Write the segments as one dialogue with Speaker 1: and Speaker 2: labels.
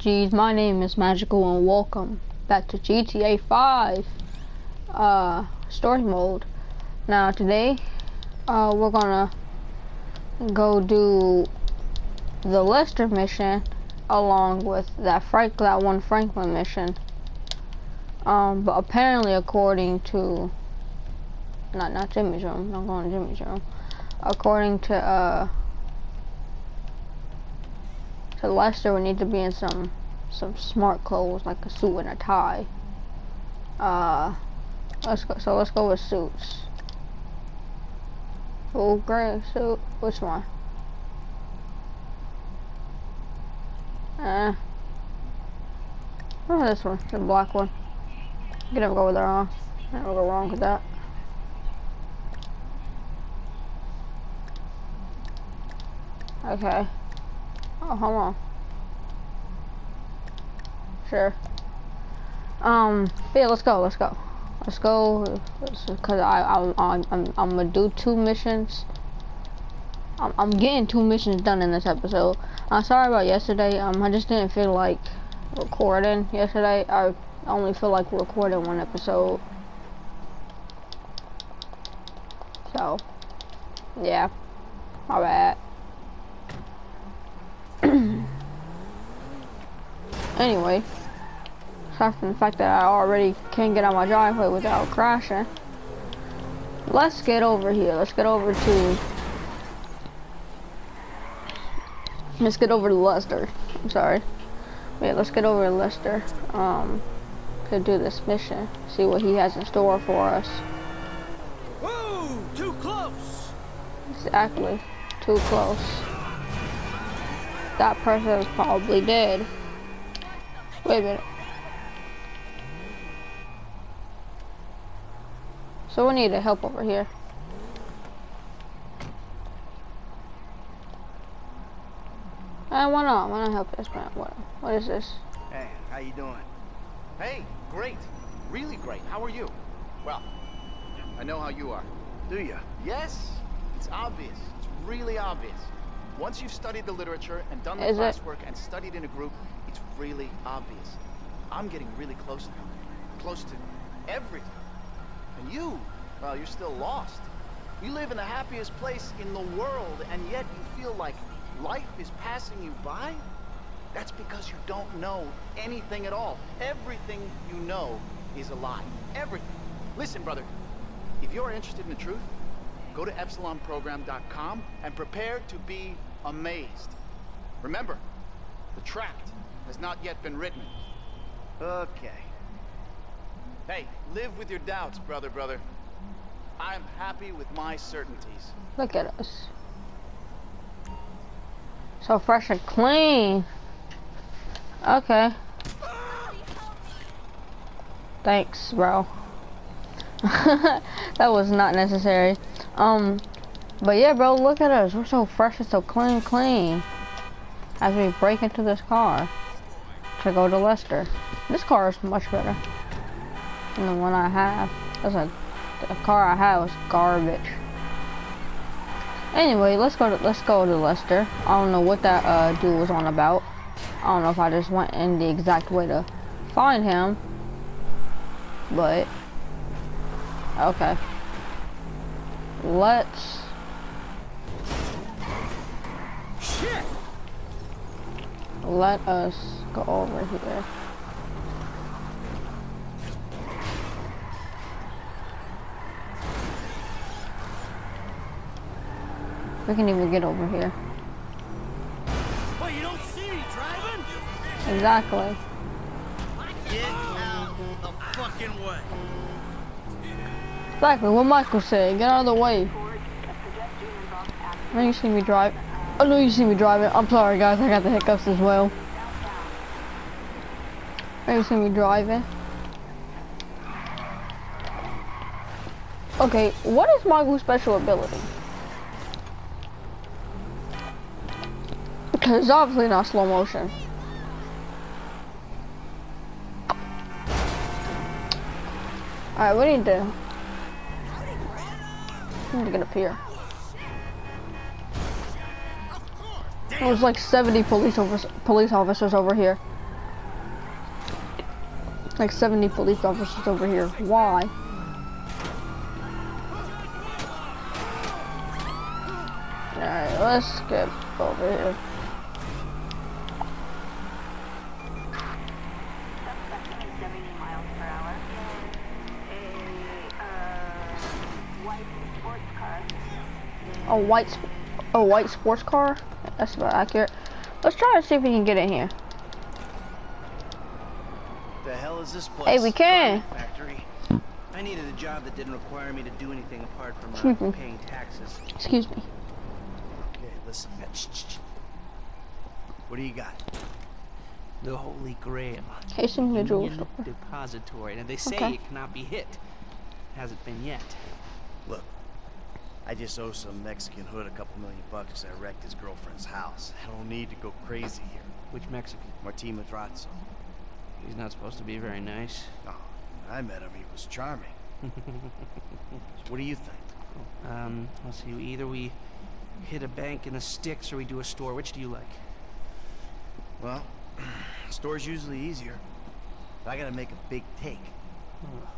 Speaker 1: Geez, my name is Magical and welcome back to GTA 5 uh, story mode. Now today, uh, we're gonna go do the Lester mission along with that Frank that one Franklin mission. Um, but apparently, according to not not Jimmy's room, not going to Jimmy's room. According to uh to Lester, we need to be in some some smart clothes like a suit and a tie. Uh, let's go. So let's go with suits. Oh, gray suit. Which one? Uh, oh, this one, the black one. You can never go with that wrong. Never go wrong with that. Okay. Oh, hold on. Sure. Um, yeah, let's go, let's go. Let's go, because I, I, I'm, I'm, I'm gonna do two missions. I'm, I'm getting two missions done in this episode. I'm sorry about yesterday, um, I just didn't feel like recording yesterday. I only feel like recording one episode. So, yeah, my bad. Anyway, aside from the fact that I already can't get on my driveway without crashing, let's get over here. Let's get over to. Let's get over to Lester. I'm sorry. Wait, let's get over to Lester. Um, to do this mission. See what he has in store for us.
Speaker 2: Whoa! Too close!
Speaker 1: Exactly. Too close that person is probably dead. Wait a minute. So we need a help over here. I why not? Why not help this man? What, what is this?
Speaker 2: Hey, how you doing? Hey, great. Really great. How are you? Well, I know how you are. Do you? Yes. It's obvious. It's really obvious. Once you've studied the literature and done the
Speaker 1: Is
Speaker 2: classwork and studied in a group, it's really obvious. I'm getting really close now. Close to everything. And you, well, you're still lost. You live in the happiest place in the world, and yet you feel like life is passing you by? That's because you don't know anything at all. Everything you know is a lie. Everything. Listen, brother, if you're interested in the truth, go to EpsilonProgram.com and prepare to be amazed. Remember, the tract has not yet been written. Okay. Hey, live with your doubts, brother, brother. I'm happy with my certainties.
Speaker 1: Look at us. So fresh and clean. Okay. Thanks, bro. that was not necessary. Um, but yeah, bro, look at us. We're so fresh and so clean, clean. As we break into this car to go to Lester. This car is much better than the one I have. That's a, the car I have was garbage. Anyway, let's go to let's go to Lester. I don't know what that uh, dude was on about. I don't know if I just went in the exact way to find him, but okay. Let's
Speaker 2: Shit!
Speaker 1: Let us go over here. We can even get over here.
Speaker 2: Well, you don't see me driving?
Speaker 1: Exactly.
Speaker 2: Get out the fucking way.
Speaker 1: Exactly what Michael said. Get out of the way. I know you see me drive. I know you see me driving. I'm sorry guys, I got the hiccups as well. I you see me driving. Okay, what is Michael's special ability? Because it's obviously not slow motion. Alright, we need to... We need to get up here. There's like 70 police officers, police officers over here. Like 70 police officers over here. Why? Alright, let's skip over here.
Speaker 3: Suspect is 70 miles per hour. A white
Speaker 1: a white sports car. That's about accurate. Let's try to see if we can get in here.
Speaker 4: The hell is this place?
Speaker 1: Hey, we can.
Speaker 5: Factory. I needed a job that didn't require me to do anything apart from uh, paying taxes.
Speaker 1: Excuse me.
Speaker 4: Okay, listen. What do you got?
Speaker 5: The Holy Grail.
Speaker 1: Casing the jewel
Speaker 5: Union. Depository. And they say
Speaker 1: Okay.
Speaker 5: it cannot be hit. Hasn't been yet.
Speaker 4: I just owe some Mexican hood a couple million bucks I wrecked his girlfriend's house. I don't need to go crazy here.
Speaker 5: Which Mexican?
Speaker 4: Martin Madrazo.
Speaker 5: He's not supposed to be very nice.
Speaker 4: Oh, when I met him, he was charming. So what do you think?
Speaker 5: Um, let's see. Either we hit a bank in the sticks or we do a store. Which do you like?
Speaker 4: Well, store's usually easier. But I gotta make a big take.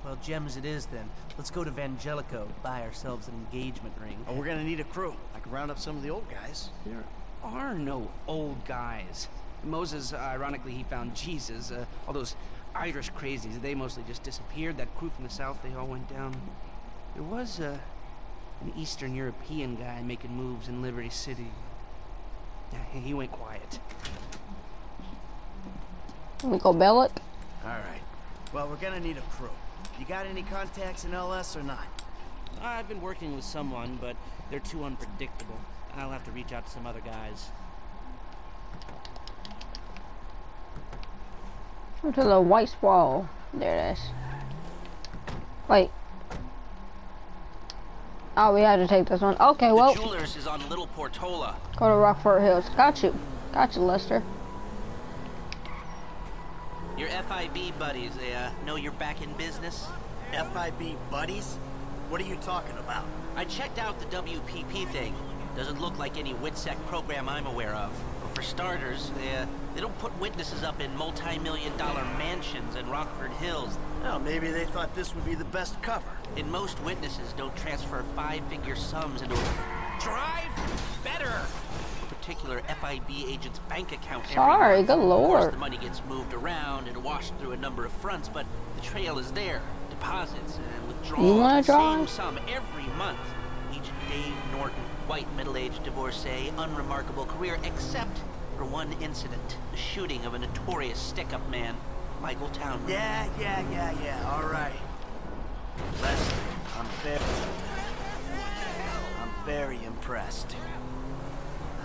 Speaker 6: Well, gems it is then. Let's go to Vangelico, buy ourselves an engagement ring.
Speaker 4: Oh, we're gonna need a crew. I can round up some of the old guys.
Speaker 5: There are no old guys. Moses, uh, ironically, he found Jesus. Uh, all those Irish crazies, they mostly just disappeared. That crew from the south, they all went down. There was uh, an Eastern European guy making moves in Liberty City. Yeah, he- he went quiet.
Speaker 1: Let me go Bellic.
Speaker 4: All right. Well, we're gonna need a crew. You got any contacts in LS or not?
Speaker 7: I've been working with someone, but they're too unpredictable. I'll have to reach out to some other guys.
Speaker 1: To the white wall. There it is. Wait. Oh, we had to take this one. Okay, well,
Speaker 7: the Jewelers is on Little Portola.
Speaker 1: go to Rockford Hills. Got you. Got you, Lester.
Speaker 7: Your FIB buddies, they uh, know you're back in business?
Speaker 4: FIB buddies? What are you talking about?
Speaker 7: I checked out the WPP thing. Doesn't look like any WITSEC program I'm aware of. But for starters, they, uh, they don't put witnesses up in multi-million dollar mansions in Rockford Hills.
Speaker 4: Well, maybe they thought this would be the best cover.
Speaker 7: And most witnesses don't transfer five-figure sums into a drive better particular FIB agent's bank account. every
Speaker 1: Sorry,
Speaker 7: month.
Speaker 1: good
Speaker 7: Of course,
Speaker 1: lord.
Speaker 7: the money gets moved around and washed through a number of fronts, but the trail is there. Deposits and withdrawals.
Speaker 1: You wanna
Speaker 7: the Same sum every month. Agent Dave Norton, white middle-aged divorcee, unremarkable career, except for one incident: the shooting of a notorious stick-up man, Michael Townley.
Speaker 4: Yeah, yeah, yeah, yeah. All right. Lester, I'm very, I'm very impressed.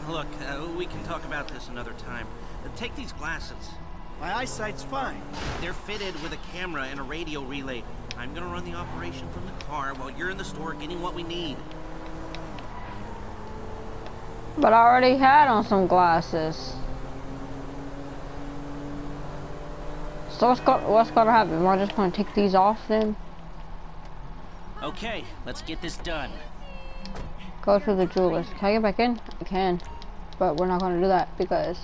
Speaker 7: Look, uh, we can talk about this another time. Uh, take these glasses.
Speaker 4: My eyesight's fine.
Speaker 7: They're fitted with a camera and a radio relay. I'm gonna run the operation from the car while you're in the store getting what we need.
Speaker 1: But I already had on some glasses. So what's, go what's gonna happen? Am I just gonna take these off then?
Speaker 7: Okay, let's get this done.
Speaker 1: Go to the jewelers. Can I get back in? I can. But we're not gonna do that because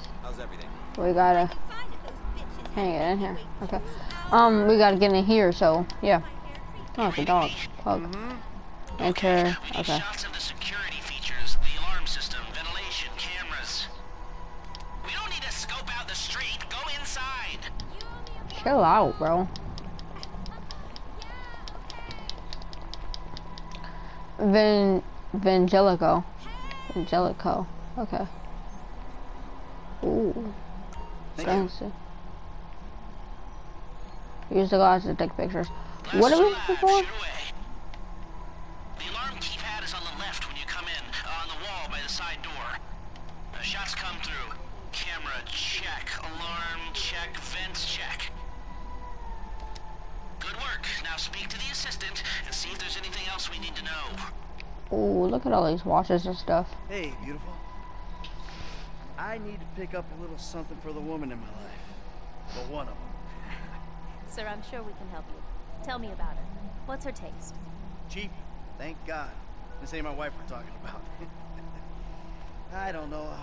Speaker 1: we gotta hang it in here. Okay. Um, we gotta get in here, so yeah. Oh, it's a dog. Pug. Enter. Okay.
Speaker 7: Shots of the security features, the alarm system, ventilation, cameras. We don't need to scope out the street. Go inside.
Speaker 1: Chill out, bro. Van Vangelico. Vangelico. Okay. Ooh.
Speaker 4: Thank you.
Speaker 1: Fancy. Use the glasses to take pictures. What are we looking for?
Speaker 7: The alarm keypad is on the left when you come in, uh, on the wall by the side door. Uh, shots come through. Camera check, alarm check, vents check. Good work. Now speak to the assistant and see if there's anything else we need to know.
Speaker 1: Ooh, look at all these watches and stuff.
Speaker 4: Hey, beautiful. I need to pick up a little something for the woman in my life. For one of them.
Speaker 8: Sir, I'm sure we can help you. Tell me about her. What's her taste?
Speaker 4: Cheap. Thank God. This ain't my wife we're talking about. I don't know.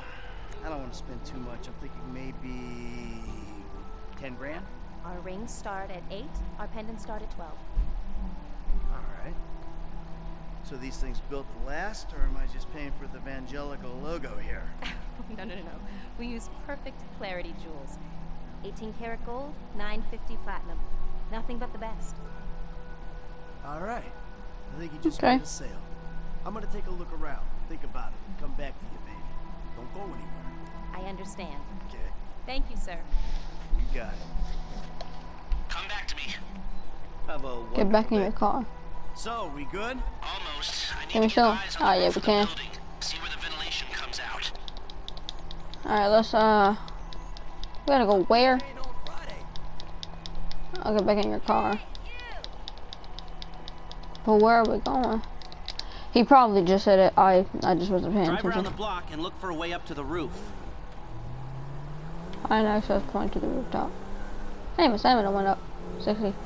Speaker 4: I don't want to spend too much. I'm thinking maybe 10 grand.
Speaker 8: Our rings start at 8, our pendants start at 12.
Speaker 4: Alright. So these things built to last, or am I just paying for the Vangelico logo here?
Speaker 8: no, no, no, no. We use perfect clarity jewels. 18 karat gold, 950 platinum. Nothing but the best.
Speaker 4: Alright. I think you just
Speaker 1: Okay.
Speaker 4: made a sale. I'm gonna take a look around, think about it, and come back to you, baby. Don't go anywhere.
Speaker 8: I understand.
Speaker 4: Okay?
Speaker 8: Thank you, sir.
Speaker 4: You got it.
Speaker 7: Come back to me.
Speaker 4: Have a
Speaker 1: Get back in your car.
Speaker 4: So, we good?
Speaker 7: Almost. I need
Speaker 1: Can we
Speaker 7: to
Speaker 1: show
Speaker 7: eyes
Speaker 1: Oh,
Speaker 7: on the
Speaker 1: yeah, we
Speaker 7: the
Speaker 1: can.
Speaker 7: building.
Speaker 1: Alright, let's, uh... We gotta go where? I'll get back in your car. But where are we going? He probably just said it. I I just wasn't paying attention.
Speaker 6: Drive around the block and look for a way up to the roof.
Speaker 1: I know, so I was pointing to the rooftop. Hey, my stamina went up. 60. Do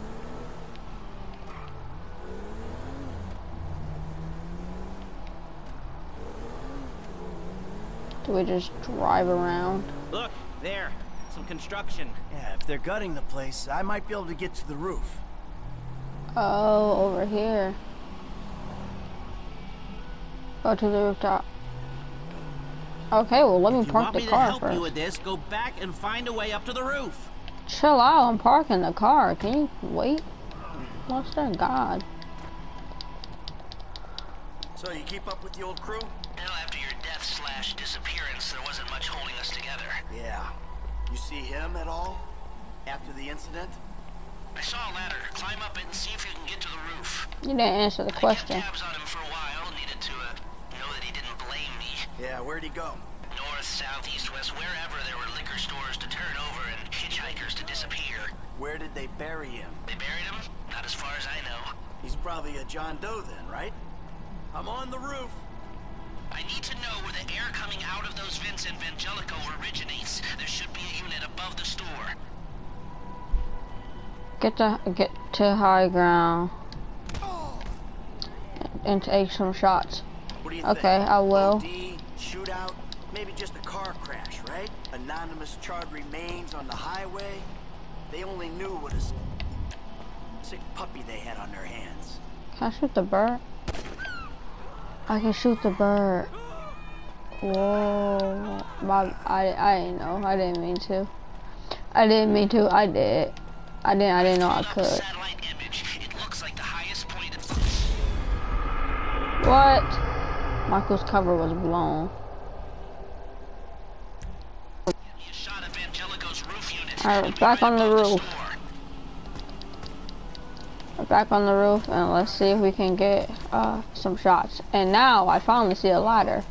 Speaker 1: we just drive around?
Speaker 6: Look, there. Some construction.
Speaker 4: Yeah, if they're gutting the place, I might be able to get to the roof.
Speaker 1: Oh, over here. Go to the rooftop. Okay, well, let me
Speaker 6: If you
Speaker 1: park
Speaker 6: want
Speaker 1: the
Speaker 6: me to
Speaker 1: car
Speaker 6: help
Speaker 1: first.
Speaker 6: you with this, go back and find a way up to the roof.
Speaker 1: Chill out, I'm parking the car. Can you wait? Monster God.
Speaker 4: So, you keep up with the old crew?
Speaker 7: Well, after your death slash disappearance,
Speaker 4: Yeah. You see him at all? After the incident?
Speaker 7: I saw a ladder. Climb up it and see if you can get to the roof.
Speaker 1: You didn't answer the
Speaker 7: I
Speaker 1: question.
Speaker 7: kept tabs on him for a while. Needed to uh, know that he didn't blame me.
Speaker 4: Yeah, where'd he go?
Speaker 7: North, south, east, west, wherever there were liquor stores to turn over and hitchhikers to disappear.
Speaker 4: Where did they bury him?
Speaker 7: They buried him? Not as far as I know.
Speaker 4: He's probably a John Doe then, right? I'm on the roof.
Speaker 7: I need to know where the air coming out of those vents in Vangelico originates. There should be a unit above the store.
Speaker 1: Get to get to high ground and take some shots.
Speaker 4: What do you
Speaker 1: Okay,
Speaker 4: think?
Speaker 1: I will.
Speaker 4: OD, shootout, maybe just a car crash, right? Anonymous charred remains on the highway. They only knew what a s- sick puppy they had on their hands.
Speaker 1: Can I shoot the bird? I can shoot the bird. Whoa. My, I, I didn't know. I didn't mean to. I didn't mean to. I did. I didn't. I didn't know I
Speaker 7: Hold up a
Speaker 1: could.
Speaker 7: satellite image. It looks like the highest point.
Speaker 1: What? Michael's cover was blown.
Speaker 7: You shot of Vangelico's roof unit.
Speaker 1: Alright, back on the roof.
Speaker 7: Store.
Speaker 1: We're back on the roof and let's see if we can get uh, some shots. And now I finally see a ladder.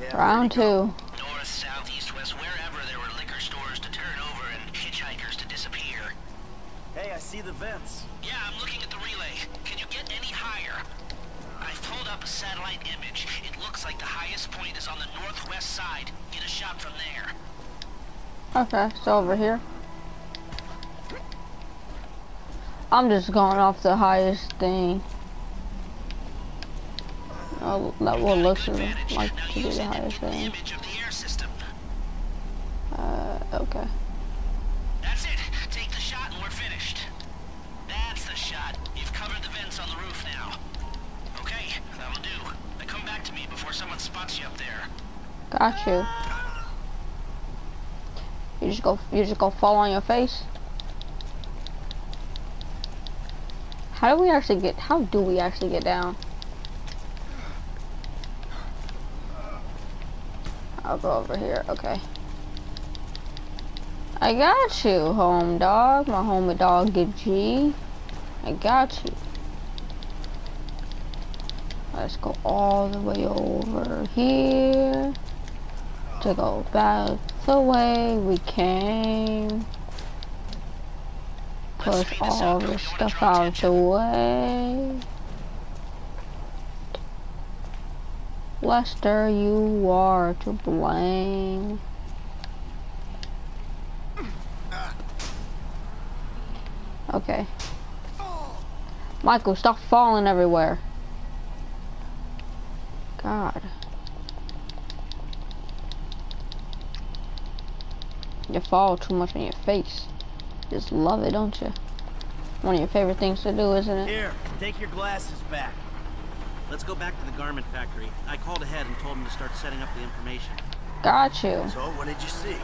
Speaker 4: Yeah,
Speaker 1: Round two.
Speaker 7: North, south, east, west, wherever there were liquor stores to turn over and hitchhikers to disappear.
Speaker 4: Hey, I see the vents.
Speaker 7: Yeah, I'm looking at the relay. Can you get any higher? I've pulled up a satellite image. It looks like the highest point is on the northwest side. Get a shot from there.
Speaker 1: Okay, so over here. I'm just going off the highest thing. Oh, that will look like to be the highest thing.
Speaker 7: of the air system.
Speaker 1: Uh, okay.
Speaker 7: That's it. Take the shot and we're finished. That's the shot. You've covered the vents on the roof now. Okay, that'll do. Now come back to me before someone spots you up there.
Speaker 1: Got you. You just go. You just go fall on your face. How do we actually get? How do we actually get down? I'll go over here. Okay. I got you, home dog. My homie dog, G. I got you. Let's go all the way over here to go back the way we came. Push all this stuff out of the way. Lester, you are to blame. Okay. Michael, stop falling everywhere. God. You fall too much on your face. Just love it, don't you? One of your favorite things to do, isn't it?
Speaker 9: Here, take your glasses back.
Speaker 7: Let's go back to the garment factory. I called ahead and told him to start setting up the information.
Speaker 1: Got you.
Speaker 4: So, what did you see?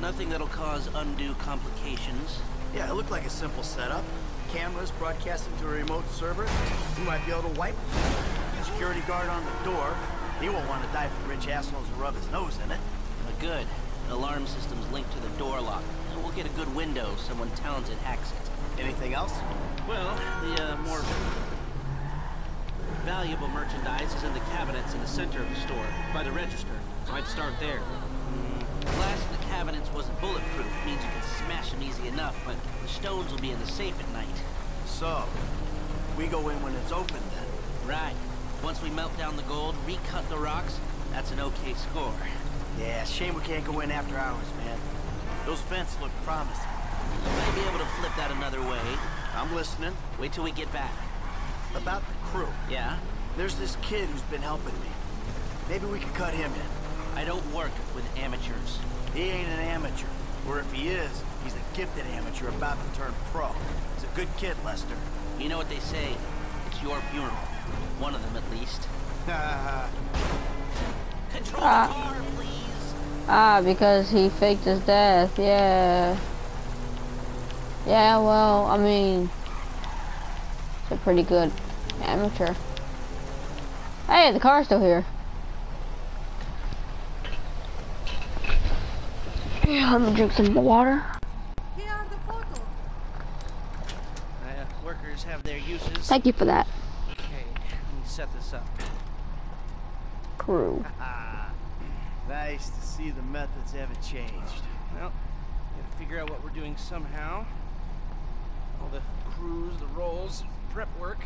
Speaker 7: Nothing that'll cause undue complications.
Speaker 4: Yeah, it looked like a simple setup. Cameras broadcasting to a remote server. You might be able to wipe them. Security guard on the door. He won't want to die for rich assholes who rub his nose in it.
Speaker 7: But good. The alarm system's linked to the door lock. We'll get a good window if someone talented hacks it.
Speaker 4: Anything else?
Speaker 7: Well, the uh, more valuable merchandise is in the cabinets in the center of the store, by the register. So I'd start there. Mm, glass in the cabinets wasn't bulletproof. Means you can smash them easy enough, but the stones will be in the safe at night.
Speaker 4: So, we go in when it's open then.
Speaker 7: Right. Once we melt down the gold, recut the rocks, that's an okay score.
Speaker 4: Yeah, shame we can't go in after hours, man. Those vents look promising.
Speaker 7: You might be able to flip that another way.
Speaker 4: I'm listening.
Speaker 7: Wait till we get back.
Speaker 4: About the crew.
Speaker 7: Yeah?
Speaker 4: There's this kid who's been helping me. Maybe we could cut him in.
Speaker 7: I don't work with amateurs.
Speaker 4: He ain't an amateur. Or if he is, he's a gifted amateur about to turn pro. He's a good kid, Lester.
Speaker 7: You know what they say? It's your funeral. One of them, at least. Control
Speaker 1: Ah.
Speaker 7: the car, please.
Speaker 1: Ah, because he faked his death. Yeah. Yeah, well, I mean, it's a pretty good amateur. Hey, the car's still here. Yeah, let me drink some water.
Speaker 7: Uh, workers have their uses.
Speaker 1: Thank you for that,
Speaker 7: Okay, let me set this up.
Speaker 1: crew.
Speaker 4: Nice to see the methods haven't changed.
Speaker 7: Well, gotta figure out what we're doing somehow. All the crews, the rolls, prep work.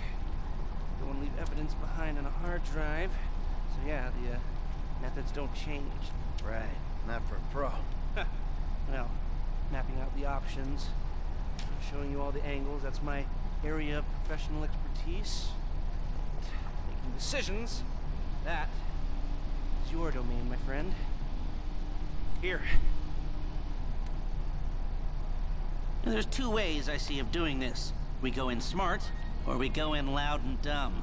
Speaker 7: Don't want to leave evidence behind on a hard drive. So yeah, the uh, methods don't change.
Speaker 4: Right, not for a pro.
Speaker 7: Well, mapping out the options, showing you all the angles. That's my area of professional expertise. Making decisions. That is your domain, my friend. Here. Now, there's two ways I see of doing this. We go in smart, or we go in loud and dumb.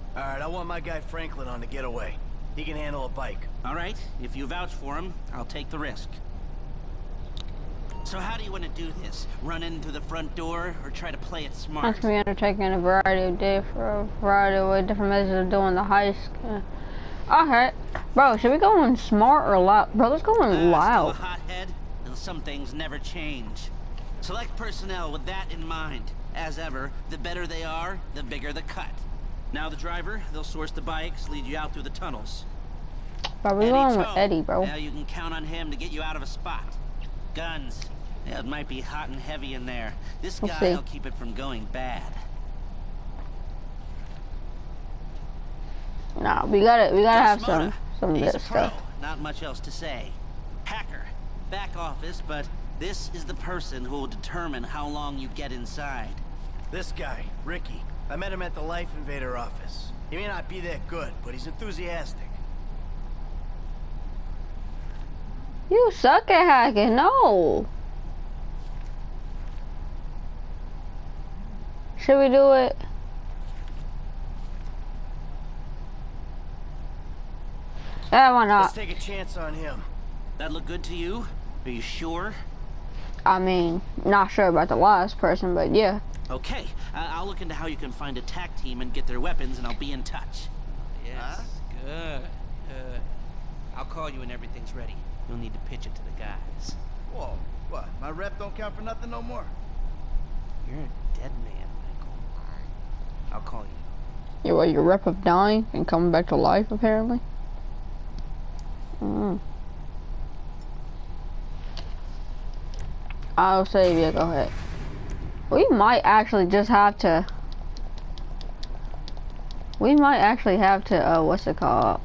Speaker 4: All right, I want my guy Franklin on the getaway. He can handle a bike.
Speaker 7: All right, if you vouch for him, I'll take the risk. So how do you want to do this? Run in through the front door or try to play it smart?
Speaker 1: That's me undertaking a variety of different, variety of different methods of doing the heist. Alright. bro, should we go in smart or loud? Bro, let's go in
Speaker 7: Uh, Still a
Speaker 1: loud.
Speaker 7: hothead? And some things never change. Select personnel with that in mind. As ever, the better they are, the bigger the cut. Now the driver, they'll source the bikes, lead you out through the tunnels.
Speaker 1: Bro, we're going with Eddie, bro.
Speaker 7: Now you can count on him to get you out of a spot. Guns. Yeah, it might be hot and heavy in there. This
Speaker 1: We'll
Speaker 7: guy
Speaker 1: see.
Speaker 7: will keep it from going bad.
Speaker 1: Nah, we gotta, we gotta have
Speaker 7: Chris
Speaker 1: some,
Speaker 7: Mota,
Speaker 1: some of
Speaker 7: He's
Speaker 1: this
Speaker 7: a pro.
Speaker 1: stuff.
Speaker 7: Not much else to say. Hacker. Back office, but this is the person who will determine how long you get inside.
Speaker 4: This guy, Rickie. I met him at the Life Invader office. He may not be that good, but he's enthusiastic.
Speaker 1: You suck at hacking. No. Should we do it? Yeah, why
Speaker 4: Let's take a chance on him.
Speaker 7: That look good to you? Are you sure?
Speaker 1: I mean, not sure about the last person, but yeah.
Speaker 6: Okay, uh, I'll look into how you can find a tack team and get their weapons, and I'll be in touch.
Speaker 5: Yes. Good. Good. I'll call you when everything's ready. You'll need to pitch it to the guys.
Speaker 4: Whoa, what? My rep don't count for nothing no more?
Speaker 5: You're a dead man, Michael. I'll call you.
Speaker 1: You what, your rep of dying and coming back to life, apparently? Mm. I'll save you, go ahead. We might actually just have to... We might actually have to, uh, what's it called?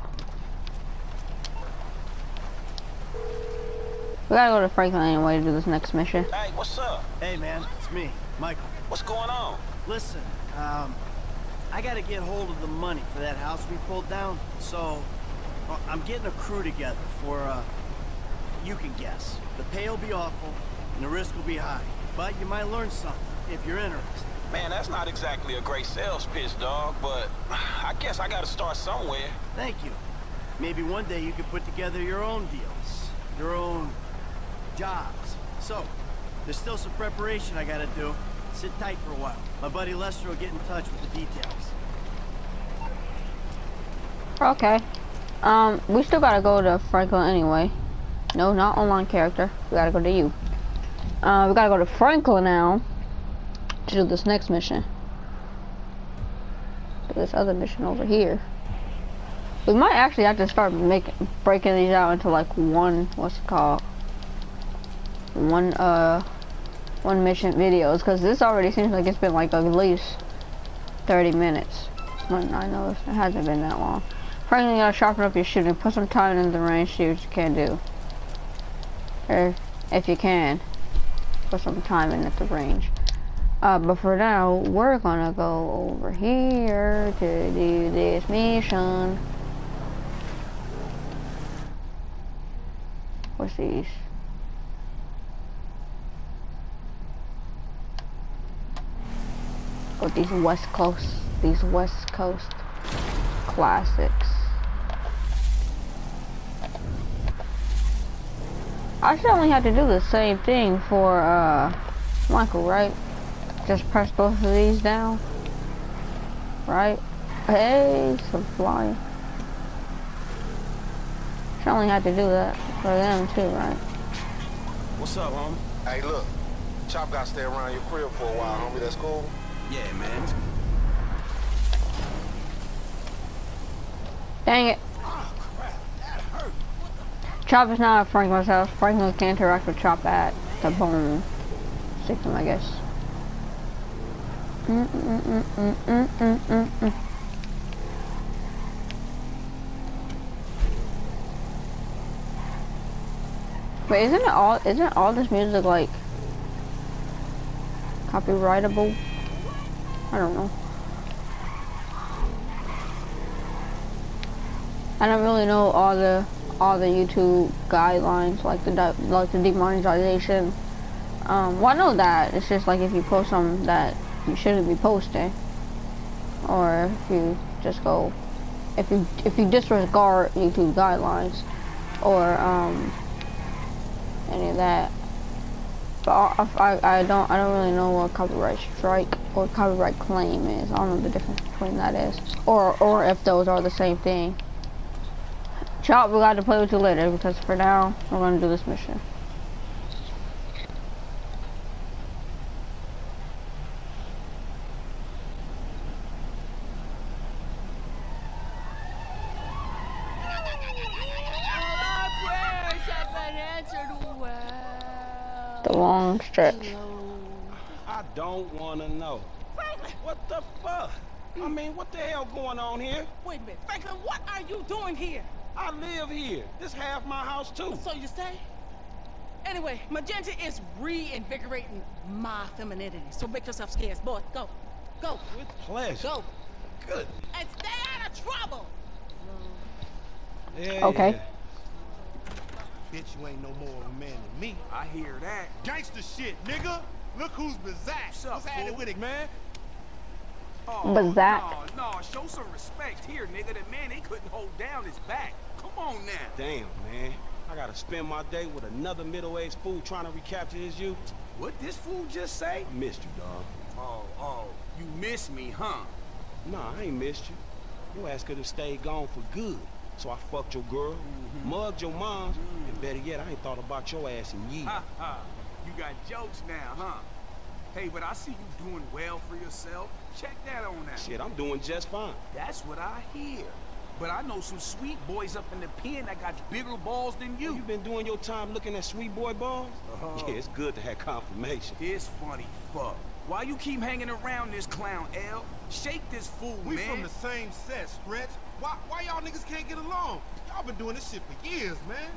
Speaker 1: We gotta go to Franklin anyway to do this next mission.
Speaker 7: Hey, what's up?
Speaker 4: Hey, man, it's me, Michael.
Speaker 7: What's going on?
Speaker 4: Listen, um, I gotta get hold of the money for that house we pulled down, so well, I'm getting a crew together for, uh, you can guess. The pay will be awful, and the risk will be high, but you might learn something if you're interested.
Speaker 7: Man, that's not exactly a great sales pitch, dog, but I guess I gotta start somewhere.
Speaker 4: Thank you. Maybe one day you could put together your own deals, your own jobs. So, there's still some preparation I gotta do. Sit tight for a while. My buddy Lester will get in touch with the details.
Speaker 1: Okay. Um, we still gotta go to Franklin anyway. No, not online character. We gotta go to you. Uh, we gotta go to Franklin now to do this next mission. This other mission over here. We might actually have to start making breaking these out into like one what's it called? One uh one mission videos because this already seems like it's been like at least 30 minutes. But I know it hasn't been that long. Franklin, you gotta sharpen up your shooting. Put some time in the range, what you can do. Or, if you can, put some time in at the range. Uh, but for now, we're gonna go over here to do this mission. What's these? Oh, these West Coast, these West Coast classics. I should only have to do the same thing for uh, Michael, right? Just press both of these down, right? Hey, some flying. Should only have to do that for them too, right?
Speaker 7: What's up, homie?
Speaker 10: Hey, look. Chop got to stay around your crib for a while, homie. That's cool?
Speaker 7: Yeah, man.
Speaker 1: Dang it. Chop is not at Franklin's house. Franklin can interact with Chop at the bone system, I guess. Mm -mm -mm -mm -mm -mm -mm. Wait, isn't it all? Isn't all this music like copyrightable? I don't know. I don't really know all the all the YouTube guidelines, like the like the demonetization. Um, well, I know that it's just like if you post something that you shouldn't be posting, or if you just go, if you if you disregard YouTube guidelines, or um, any of that. But I, I, I don't I don't really know what copyright strike or copyright claim is. I don't know the difference between that is, or or if those are the same thing. Chop, we got to play with you later because for now we're gonna do this mission. The long stretch.
Speaker 11: I don't want to know. What the fuck? I mean, what the hell going on here?
Speaker 12: Wait a minute, Franklin, what are you doing here?
Speaker 11: I live here. This half my house too.
Speaker 12: So you say? Anyway, Magenta is reinvigorating my femininity. So make yourself scarce, boy. Go. Go.
Speaker 11: With pleasure.
Speaker 12: Go.
Speaker 11: Good.
Speaker 12: And stay out of trouble.
Speaker 11: Yeah,
Speaker 1: Okay.
Speaker 11: yeah.
Speaker 13: Bitch, you ain't no more of a man than me.
Speaker 14: I hear that.
Speaker 13: Gangster shit, nigga. Look who's Bazak.
Speaker 14: What's up,
Speaker 13: What's happening
Speaker 14: fool?
Speaker 13: with it, man?
Speaker 14: Oh,
Speaker 1: Bazak.
Speaker 14: No, no, show some respect here, nigga. That man, they couldn't hold down his back. Come on now.
Speaker 11: Damn, man. I gotta spend my day with another middle-aged fool trying to recapture his youth.
Speaker 14: What this fool just say?
Speaker 11: I missed you, dog.
Speaker 14: Oh, oh, you miss me, huh?
Speaker 11: Nah, I ain't missed you. Your ass could have stayed gone for good. So I fucked your girl,
Speaker 14: Mm-hmm.
Speaker 11: mugged your moms, and better yet, I ain't thought about your ass in years.
Speaker 14: Ha ha. You got jokes now, huh? Hey, but I see you doing well for yourself. Check that on out.
Speaker 11: Shit, I'm doing just fine.
Speaker 14: That's what I hear. But I know some sweet boys up in the pen that got bigger balls than you.
Speaker 11: You been doing your time looking at sweet boy balls?
Speaker 14: Uh-huh.
Speaker 11: Yeah, it's good to have confirmation.
Speaker 14: It's funny fuck. Why you keep hanging around this clown, L? Shake this fool,
Speaker 13: We
Speaker 14: man.
Speaker 13: We from the same set, Stretch. Why, why y'all niggas can't get along? Y'all been doing this shit for years, man.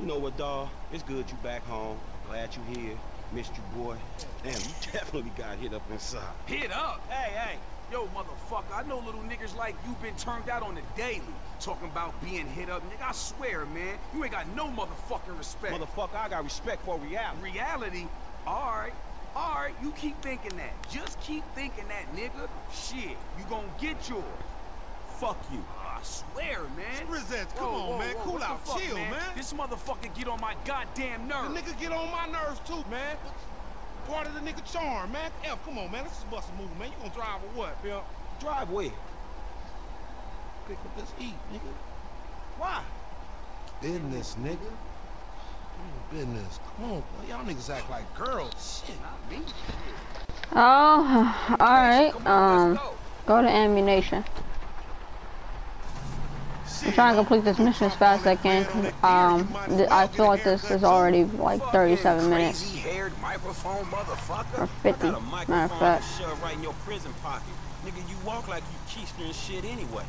Speaker 11: You know what, dawg? It's good you back home. Glad you here. Missed you, boy. Damn, you definitely got hit up inside.
Speaker 14: Hit up? Hey, hey. Yo, motherfucker, I know little niggas like you been turned out on the daily. Talking about being hit up, nigga, I swear, man. You ain't got no motherfucking respect.
Speaker 11: Motherfucker, I got respect for reality.
Speaker 14: Reality? Alright. Alright, you keep thinking that. Just keep thinking that, nigga. Shit, you gonna get yours.
Speaker 11: Fuck you.
Speaker 14: Ah, I swear, man.
Speaker 13: Rizette, come
Speaker 14: Whoa,
Speaker 13: on,
Speaker 14: whoa,
Speaker 13: man.
Speaker 14: whoa,
Speaker 13: Cool out.
Speaker 14: fuck,
Speaker 13: Chill, man.
Speaker 14: This motherfucker get on my goddamn
Speaker 13: The
Speaker 14: nerves.
Speaker 13: nigga get on my nerves too, man. Part of the nigga charm, man. F, come on, man. Let's just bust a move, man. You gonna drive or what, Bill?
Speaker 11: Drive where? Pick up this heat, nigga. Why?
Speaker 13: Business, nigga. Business. Come on, boy. Y'all niggas act like girls.
Speaker 14: Shit, not me.
Speaker 1: Oh, alright.
Speaker 14: On,
Speaker 1: Um,
Speaker 14: go.
Speaker 1: go to ammunition. I'm trying to complete this mission as fast as I can. 'cause, Um, th- I feel like this is already like 37 minutes.
Speaker 14: Crazy-haired microphone motherfucker.
Speaker 1: Or 50,
Speaker 11: I got a
Speaker 1: matter of fact.
Speaker 11: right in your prison pocket. Nigga, you walk like you keister and shit anyway.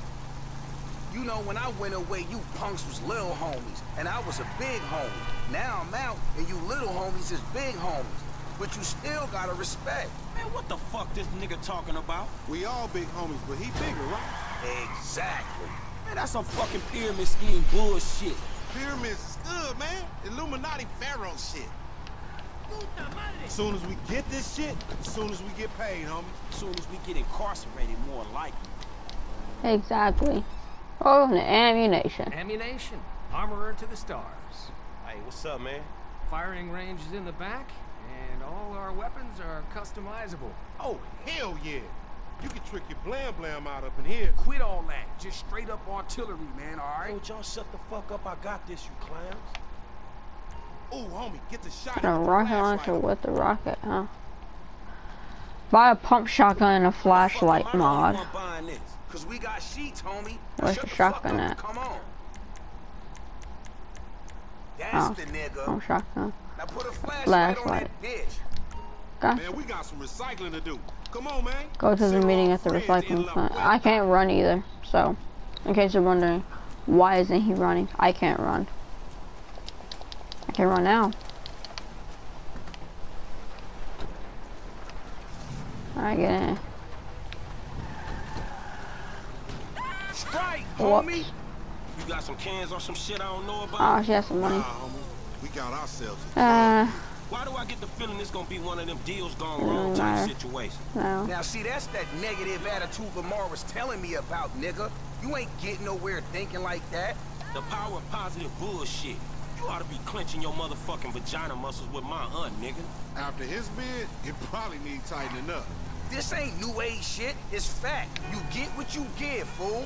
Speaker 14: You know, when I went away, you punks was little homies, and I was a big homie. Now I'm out, and you little homies is big homies. But you still gotta respect.
Speaker 11: Man, what the fuck this nigga talking about?
Speaker 13: We all big homies, but he bigger, right?
Speaker 14: Exactly.
Speaker 11: Man, that's some fucking pyramid scheme bullshit.
Speaker 13: Pyramids is good, man. Illuminati pharaoh shit. As soon as we get this shit, as soon as we get paid, homie.
Speaker 11: As soon as we get incarcerated, more likely.
Speaker 1: Exactly. Oh, the ammunition.
Speaker 15: Ammunition. Armorer to the stars.
Speaker 11: Hey, what's up, man?
Speaker 15: Firing range is in the back, and all our weapons are customizable.
Speaker 13: Oh, hell yeah. You can trick your blam blam out up in here.
Speaker 14: Quit all that. Just straight up artillery, man, all right?
Speaker 11: Hey,
Speaker 14: right?
Speaker 11: would y'all shut the fuck up? I got this, you clowns.
Speaker 13: Ooh, homie, get the shot.
Speaker 1: A
Speaker 13: at the
Speaker 1: rocket
Speaker 13: flashlight.
Speaker 1: launcher with the rocket, huh? Buy a pump shotgun and a flashlight
Speaker 11: Fuck, I the
Speaker 1: mod.
Speaker 11: this?
Speaker 14: Cause we got sheets, homie.
Speaker 1: Where's the
Speaker 14: the fuck
Speaker 1: shotgun at?
Speaker 14: Come on. That's
Speaker 1: Oh,
Speaker 14: the nigga.
Speaker 1: pump shotgun.
Speaker 14: Now put a flashlight, on that bitch.
Speaker 1: Gotcha.
Speaker 13: Man, we got some recycling to do. Come on, man.
Speaker 1: Go to the
Speaker 13: Send
Speaker 1: meeting at the recycling plant. I can't run either, so in case you're wondering, why isn't he running? I can't run. I can run now. Alright, get in.
Speaker 14: Strike,
Speaker 1: Whoops.
Speaker 11: You got some cans or some shit I don't know about?
Speaker 1: Oh, she has some money.
Speaker 13: Nah. We got ourselves.
Speaker 1: Uh,
Speaker 11: Why do I get the feeling this gonna be one of them deals gone wrong type
Speaker 1: matter.
Speaker 11: situation?
Speaker 1: no.
Speaker 14: Now, see, that's that negative attitude Lamar was telling me about, nigga. You ain't getting nowhere thinking like that.
Speaker 11: The power of positive bullshit. You ought to be clenching your motherfucking vagina muscles with my aunt, nigga.
Speaker 13: After his bid, it probably needs tightening up.
Speaker 14: This ain't new age shit. It's fact. You get what you give, fool.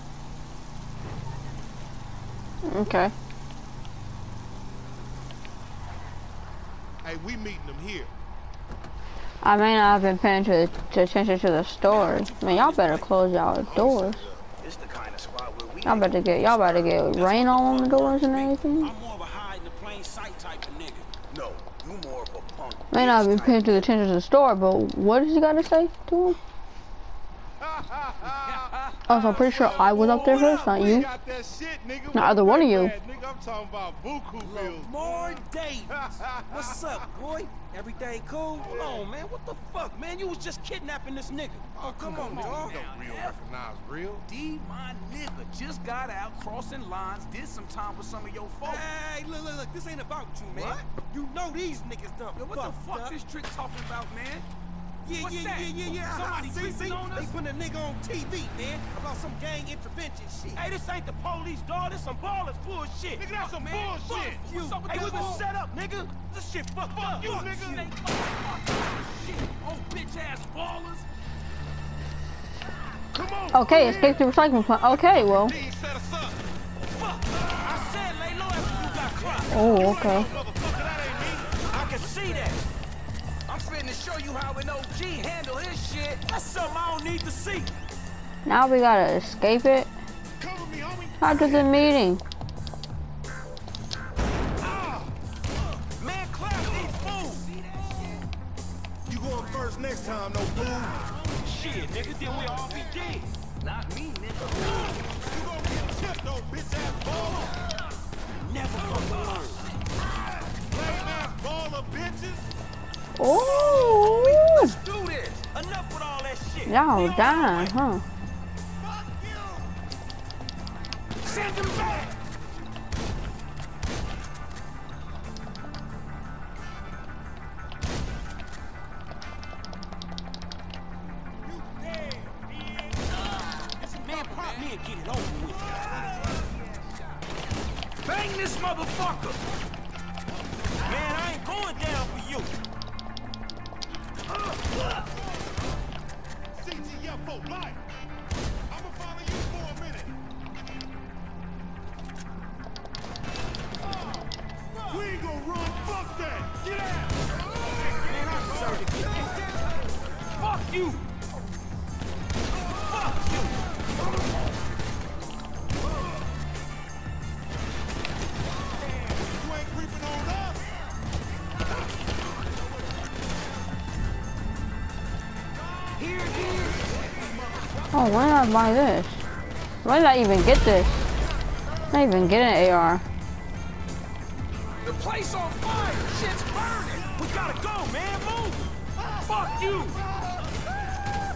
Speaker 1: Okay.
Speaker 13: Hey, we meeting them here.
Speaker 1: I may not have been paying to, to attention to the story. Man, y'all better close y'all doors.
Speaker 14: It's the kind of spot where we
Speaker 1: Y'all better get y'all better get rain all on the doors and everything.
Speaker 11: I'm more of a hide in the plain sight type of nigga.
Speaker 14: No, you more of a punk.
Speaker 1: May not be
Speaker 14: bitch
Speaker 1: paying
Speaker 14: type.
Speaker 1: to attention to the store, but what does he gotta say to him? Also, I'm pretty sure I was up there first, not you. Not either one of you.
Speaker 13: Nigga, I'm talking about buku bills.
Speaker 11: More Davis. What's up, boy? Everything cool? Hold on, man. What the fuck, man? You was just kidnapping this nigga. Oh, come, on, dog.
Speaker 13: Don't real recognize real.
Speaker 14: D, my nigga, just got out crossing lines, did some time with some of your folks.
Speaker 11: Hey, look, look, look. This ain't about you, man. What? You know these niggas done
Speaker 14: Yo, what the fuck
Speaker 11: up.
Speaker 14: this trick talking about, man?
Speaker 11: Yeah,
Speaker 14: What's
Speaker 11: yeah,
Speaker 14: that?
Speaker 11: yeah, yeah, yeah.
Speaker 14: Somebody
Speaker 11: see, see?
Speaker 14: on
Speaker 11: They putting a nigga on TV, man, about some gang intervention shit.
Speaker 16: Hey, this ain't the police, dog. This some ballers bullshit.
Speaker 11: Nigga, that's some
Speaker 16: man.
Speaker 11: bullshit.
Speaker 16: Fuck
Speaker 11: You-
Speaker 16: you.
Speaker 11: What's up with
Speaker 16: hey, we been set up, nigga. This shit fucked up.
Speaker 11: you,
Speaker 16: Fuck
Speaker 11: nigga.
Speaker 16: Shit. Oh, bitch ass ballers.
Speaker 13: Come on.
Speaker 1: Okay, escape the recycling plant. Okay, well.
Speaker 13: He set us up.
Speaker 16: Fuck. I said low after you got cropped.
Speaker 1: Oh, okay.
Speaker 13: Oh, motherfucker, that ain't me.
Speaker 16: I can see that.
Speaker 14: I'm finna show you how an OG handle his shit.
Speaker 16: That's something I don't need to see.
Speaker 1: Now we gotta escape it
Speaker 13: Cover me, homie.
Speaker 1: after the meeting.
Speaker 16: Ah, man, clap these fools.
Speaker 13: You going first next time, no fool.
Speaker 16: Shit, nigga, then we all be dead.
Speaker 14: Not me, nigga.
Speaker 13: You gonna get tipped, though, bitch ass baller.
Speaker 16: Never fucking learn.
Speaker 13: Lame ass baller, bitches.
Speaker 1: Oh,
Speaker 16: Let's do this. Enough with all that shit.
Speaker 1: y'all dying, huh?
Speaker 13: Fuck you.
Speaker 16: Send them back.
Speaker 13: Oh,
Speaker 1: why did I buy this? Why did I even get this? I didn't even get an AR.
Speaker 14: The place on fire! Shit's burning!
Speaker 16: We gotta go, man. Move. Fuck you.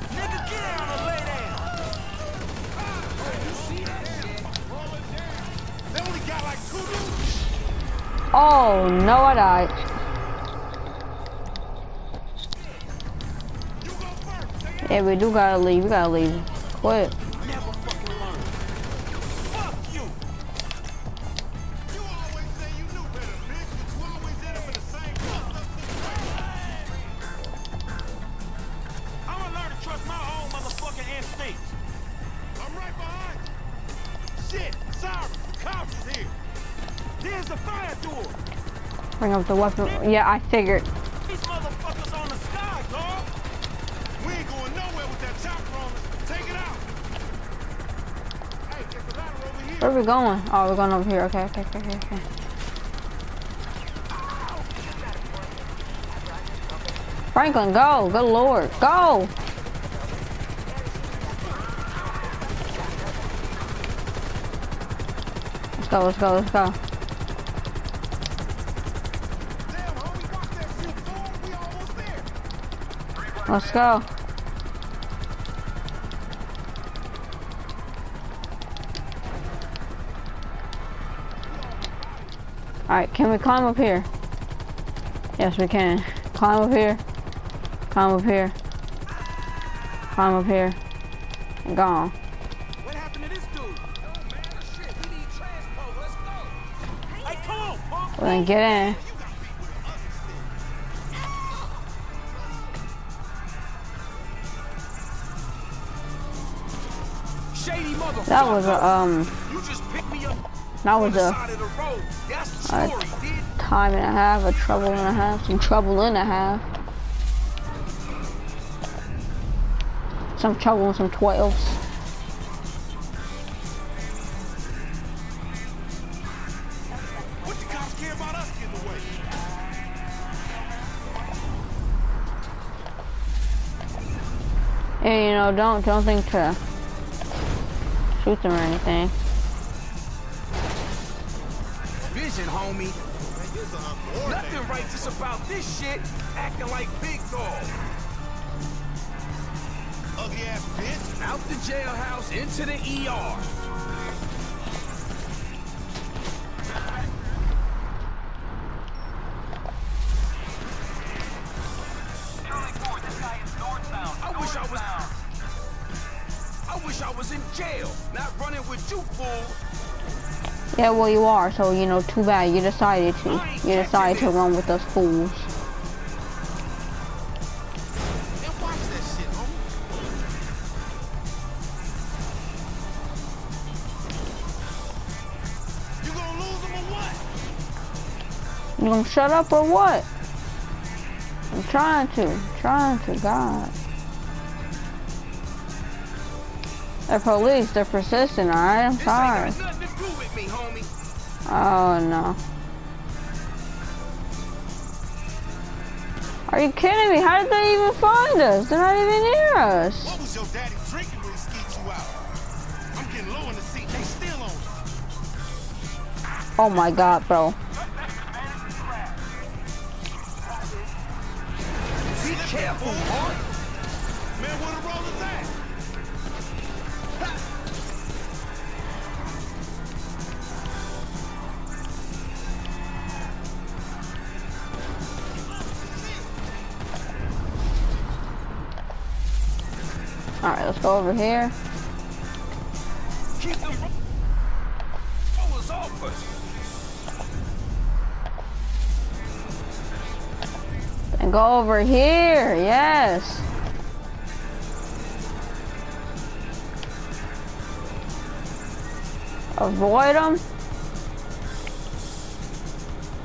Speaker 16: Nigga, get down and lay down.
Speaker 13: They only got like two dudes.
Speaker 1: Oh, no, I died.
Speaker 13: You go first. Take it.
Speaker 1: Yeah, we do gotta leave. We gotta leave. Quit.
Speaker 16: Never fucking learn. Fuck you.
Speaker 13: You always say you knew better, bitch, but you always end up in the same fucked up situation.
Speaker 16: I'm gonna learn to trust my own motherfucking instincts.
Speaker 13: I'm right behind. Shit, sorry. The cops is here.
Speaker 16: There's the fire door.
Speaker 1: Bring up the weapon. Yeah, I figured.
Speaker 16: These motherfuckers on the sky, dog.
Speaker 13: We ain't going nowhere with that chopper on us. Take it out. Hey, there's a ladder over here.
Speaker 1: Where are we going? Oh, we're going over here. Okay, okay, okay, okay. okay. Franklin, go. Good lord. Go. Let's go, let's go, let's go.
Speaker 13: Damn, homie,
Speaker 1: Alright, can we climb up here? Yes, we can. Climb up here. Climb up here. Climb up here. And gone.
Speaker 16: What happened to this dude? Oh, man, shit. We need transport. Let's go. Hey, come on, punk.
Speaker 1: Well, then get in.
Speaker 14: Shady motherfucker!
Speaker 1: That was a, um,
Speaker 14: You just picked me up
Speaker 1: that was
Speaker 14: the
Speaker 1: a time and a half, a trouble and a half, some trouble and a half. Some trouble and some twelves.
Speaker 13: What the cops care about us getting away?
Speaker 1: And you know, don't don't think to shoot them or anything.
Speaker 14: Vision, homie. Nothing righteous about this shit. Acting like big dog.
Speaker 13: Ugly ass bitch.
Speaker 14: Out the jailhouse, into the ER. I wish I was... I wish I was in jail, not running with you, fool.
Speaker 1: Yeah, well you are, so you know, too bad you decided to. You decided to run with us fools.
Speaker 13: And watch that shit, homie. You gonna lose him or what?
Speaker 1: You gonna shut up or what? I'm trying to, trying to, God. They're police, they're persistent, alright? I'm sorry.
Speaker 14: Me, homie.
Speaker 1: Oh no. Are you kidding me? How did they even find us? They're not even near us.
Speaker 13: What was your daddy drinking when he skeet you out? I'm getting low in the seat. They still on.
Speaker 1: Oh my god, bro. Alright, let's go over here.
Speaker 14: Keep them rollers off us.
Speaker 1: And go over here, yes. Avoid them.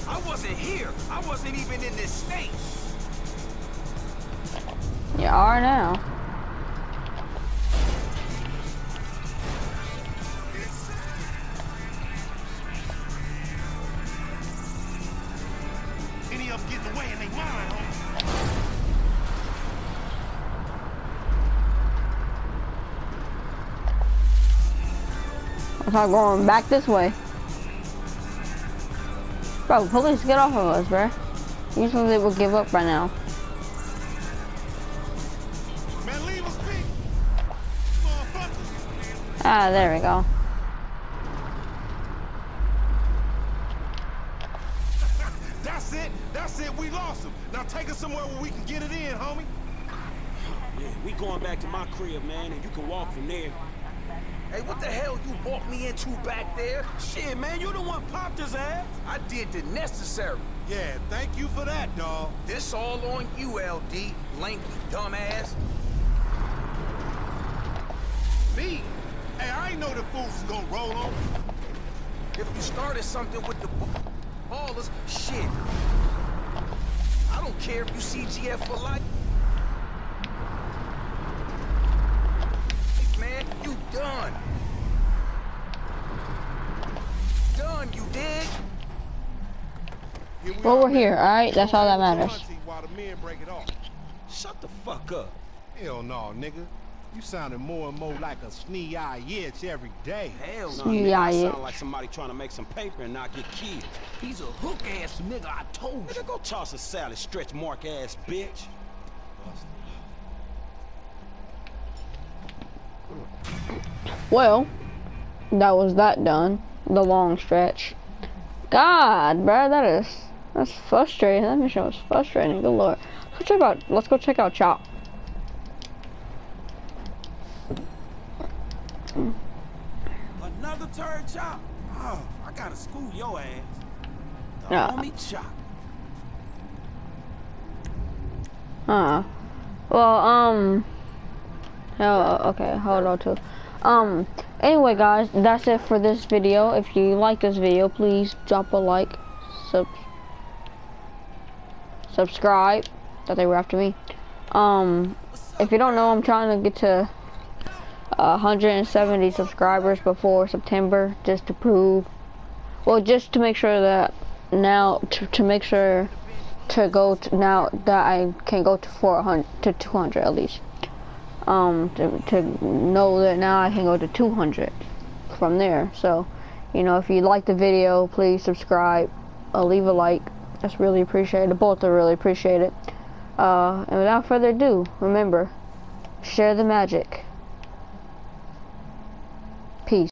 Speaker 14: I wasn't here. I wasn't even in this state.
Speaker 1: You are now. If I'm going back this way. Bro, police, get off of us, bro. Usually they would give up by now.
Speaker 13: Man, leave us be. Motherfuckers.
Speaker 1: Ah, there we go.
Speaker 13: That's it. That's it. We lost him. Now take us somewhere where we can get it in, homie.
Speaker 11: Yeah, we going back to my crib, man, and you can walk from there.
Speaker 14: Hey, what the hell you walked me into back there?
Speaker 11: Shit, man, you the one popped his ass.
Speaker 14: I did the necessary.
Speaker 13: Yeah, thank you for that, dawg.
Speaker 14: This all on you, LD, lanky dumbass.
Speaker 13: Me? Hey, I ain't know the fools was gonna roll on.
Speaker 14: If you started something with the ballers, shit. I don't care if you CGF for life. Man, you done. Done, you dig?
Speaker 13: Here we
Speaker 1: Well,
Speaker 13: are,
Speaker 1: we're here, alright? That's all that matters.
Speaker 13: While the men break it off.
Speaker 11: Shut the fuck up.
Speaker 13: Hell no, nigga. You sounding more and more like a snee-eye itch every day.
Speaker 11: Hell no,
Speaker 1: Sneaky
Speaker 11: nigga. I sound like somebody trying to make some paper and not get killed. He's a hook-ass nigga, I told you. Nigga, go toss a salad, stretch mark-ass bitch.
Speaker 1: Well, that was that done. The long stretch. God, bro, that is that's frustrating. That mission was frustrating. Good lord. Let's check out. Let's go check out Chop.
Speaker 11: Another turd chop? Oh, I gotta school your ass. The
Speaker 1: Yeah.
Speaker 11: homie chop.
Speaker 1: Huh. Well, um. Oh, okay. Hold on to. Um. Anyway, guys, that's it for this video. If you like this video, please drop a like, sub, subscribe. That they were after me. Um. If you don't know, I'm trying to get to uh, 170 subscribers before September, just to prove. Well, just to make sure that now to, to make sure to go to now that I can go to 400 to 200 at least. Um, to, to know that now I can go to 200. from there. So, you know, if you like the video, please subscribe, uh, leave a like. That's really appreciated. Both are really appreciate it. Uh, and without further ado, remember, share the magic. Peace.